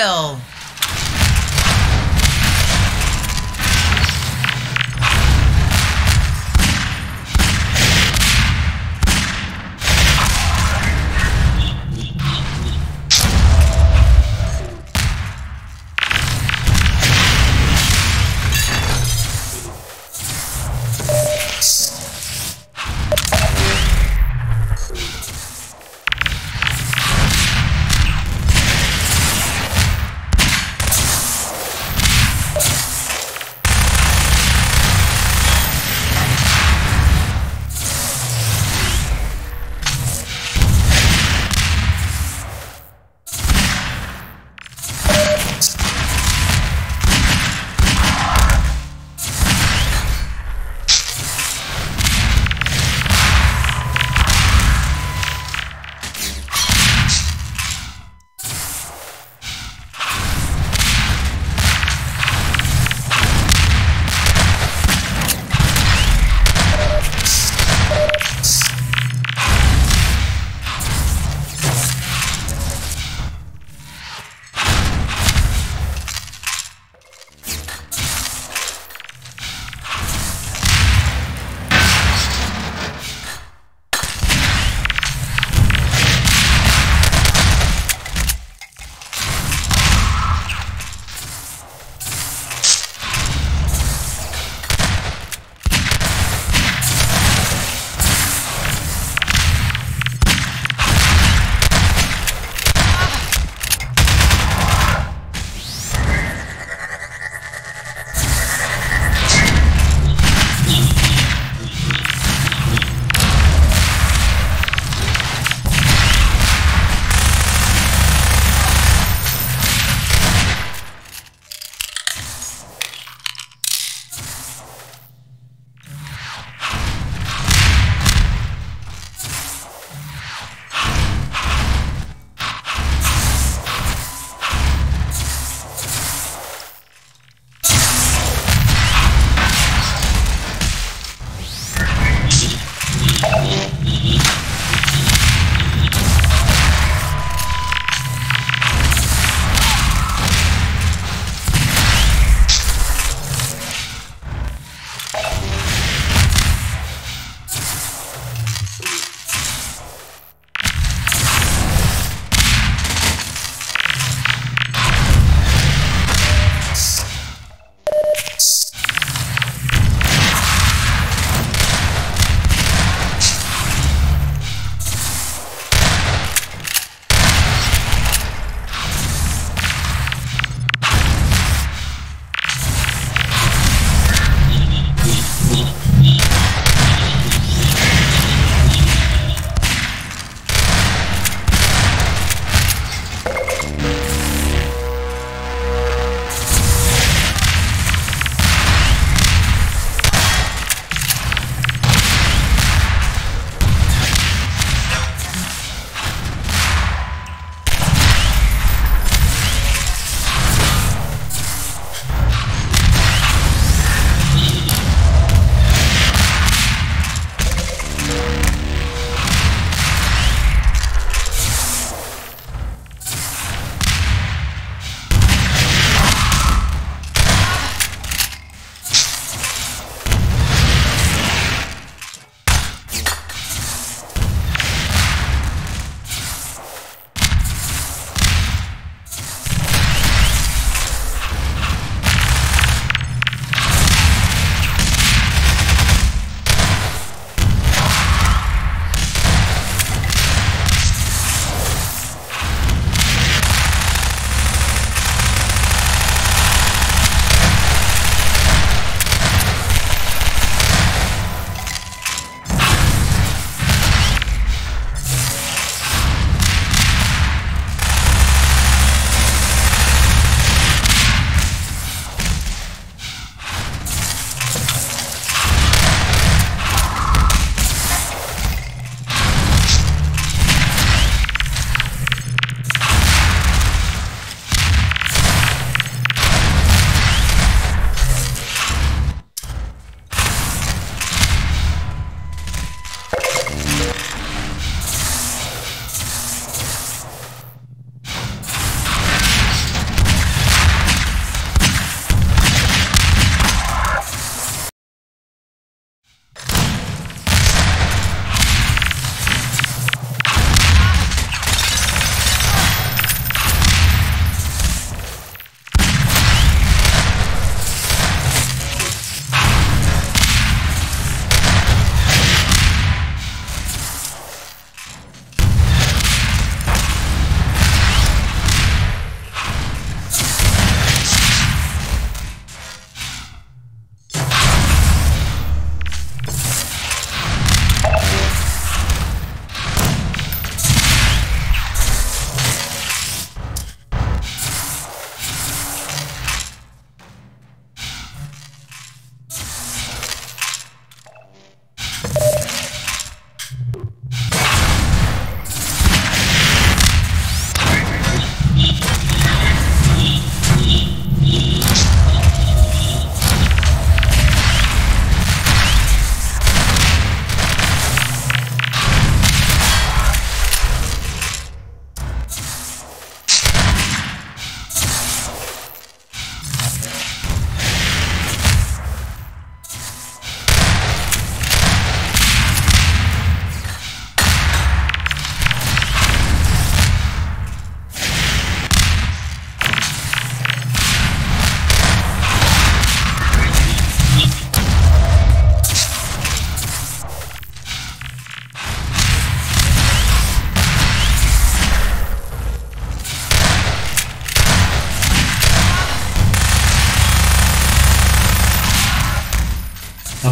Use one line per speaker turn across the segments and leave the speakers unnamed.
oil.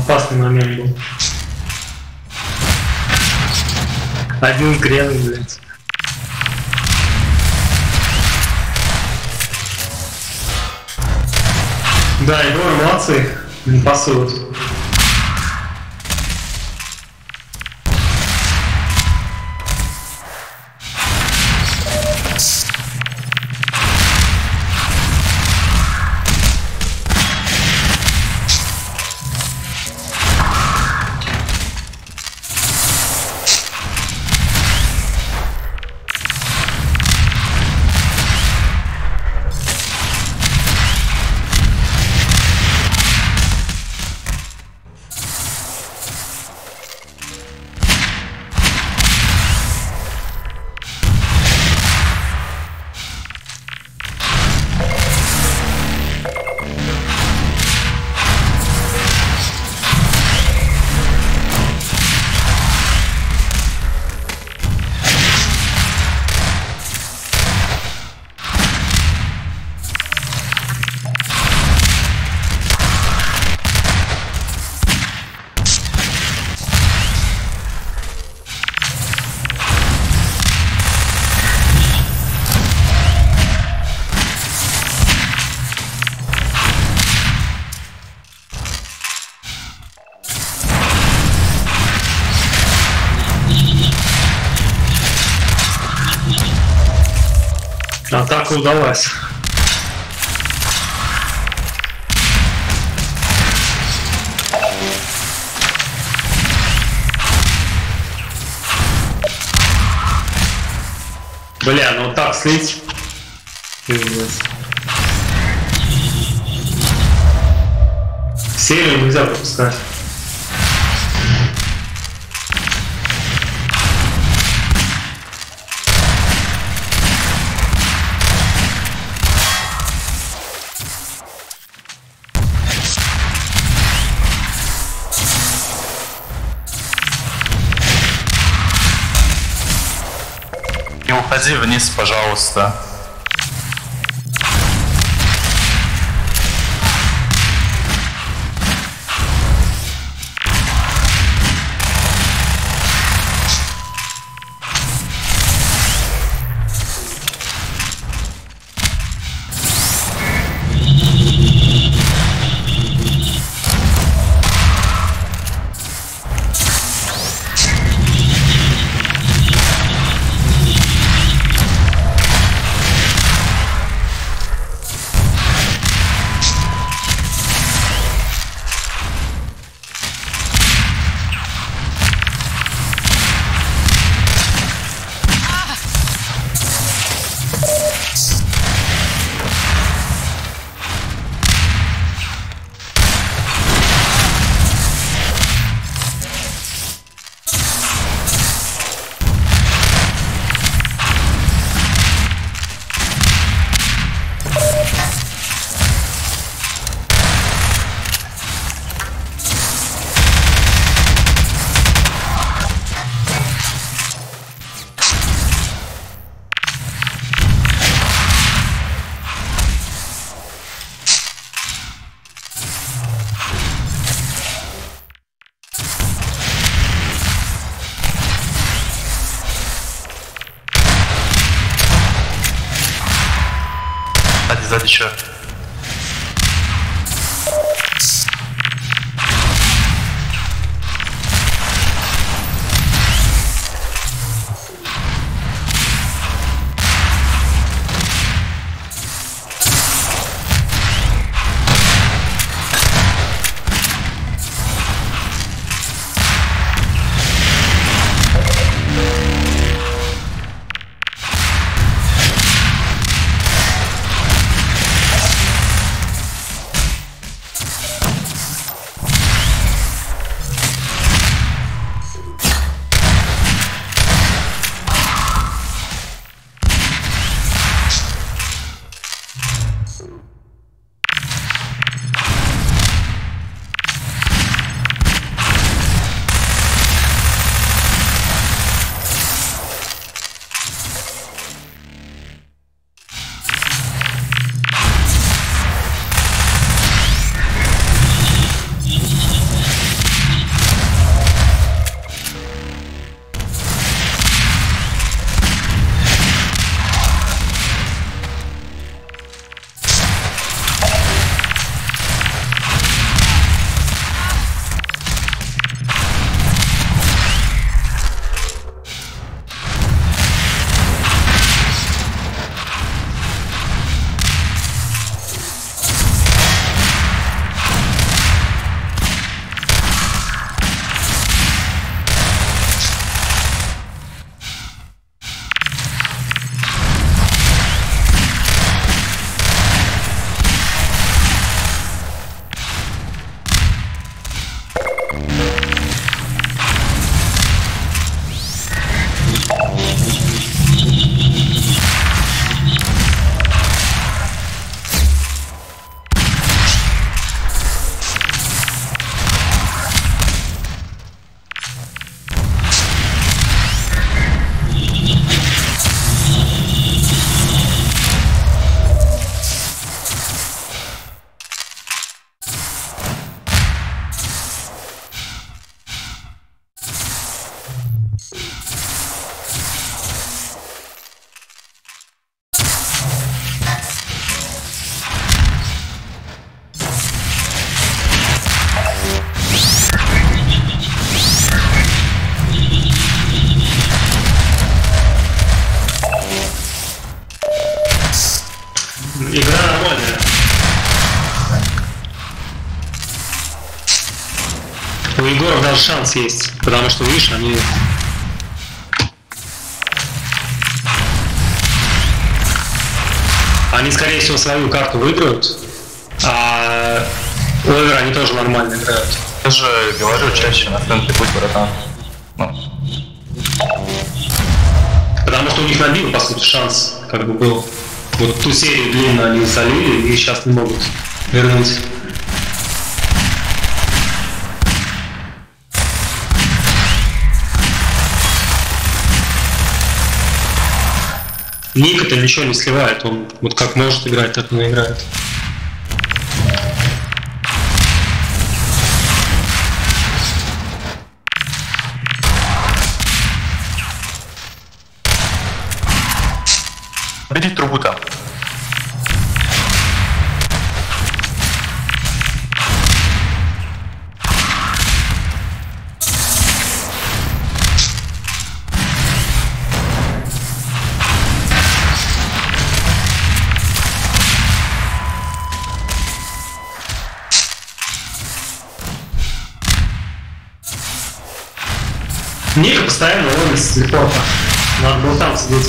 Опасный момент был. Один крен, блядь. Да, Егор, молодцы. Не пасуют. Атака удалась. Бля, ну так слить. Пиздец. Серию нельзя пропускать.
Уходи вниз, пожалуйста. Сзади, сзади еще.
Шанс есть, потому что, видишь, они... Они, скорее всего, свою карту выиграют, а Овер они тоже нормально играют.
Я же говорю чаще на центре будь, братан. Ну,
Потому что у них набил, по сути, шанс, как бы был. Вот ту серию длинно они залили и сейчас не могут вернуть. Ник это ничего не сливает, он вот как может играть, так он и играет.
бери трубу там.
Ника постоянно ловит с телепорта. Надо было там сидеть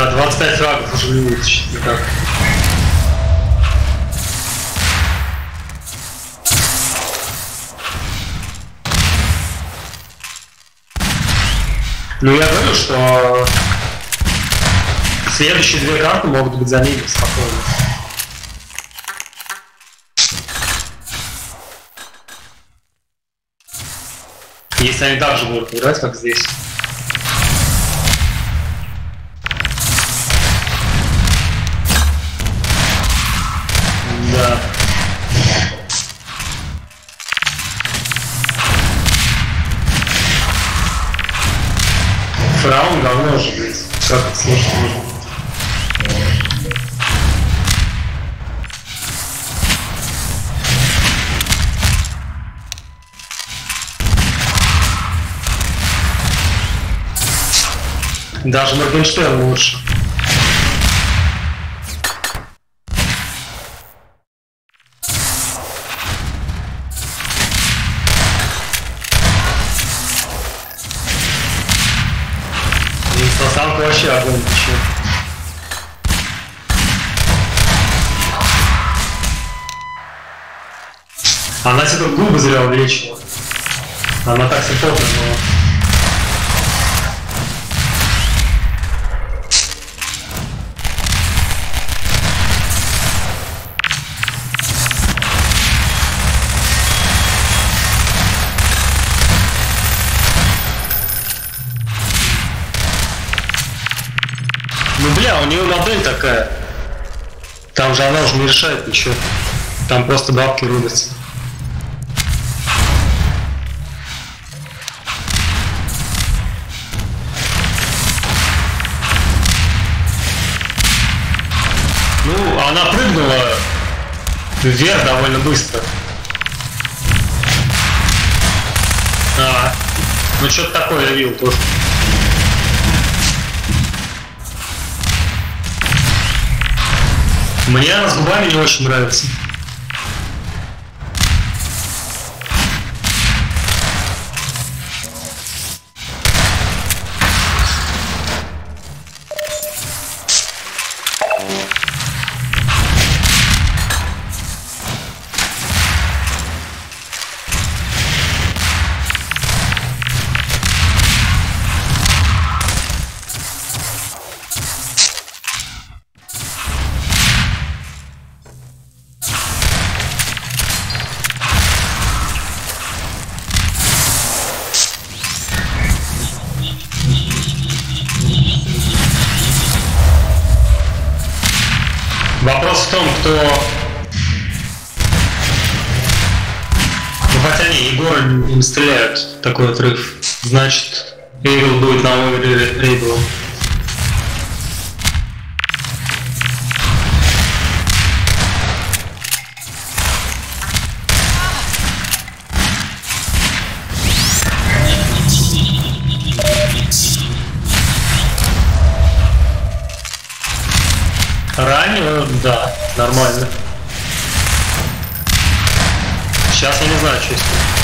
Да, 25 фрагов уже не вытащить никак. Ну я говорю, что следующие две карты могут быть за ними спокойно. Если они так же будут играть, как здесь. Фараон говно же, блядь. Как это можно? Даже Моргенштерн лучше. Губы зря увеличила. Она так симпотная была. Ну бля, у нее модель такая. Там же она уже не решает ничего. Там просто бабки рубятся. Ну, она прыгнула вверх довольно быстро. А, ну что-то такое я видел тоже. Мне она с губами не очень нравится. Такой отрыв. Значит, Эйвил будет на уровне Рейбла. Раннего, да, нормально. Сейчас я не знаю, что с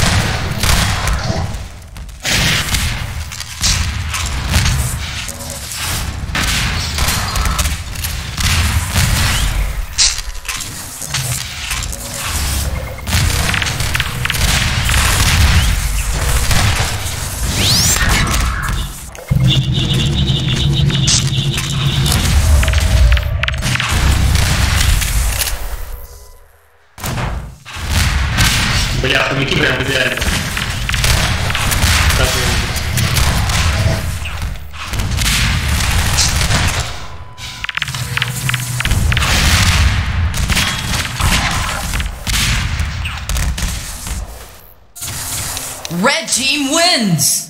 Vogliamo mi chiudere vedere.
Red team wins!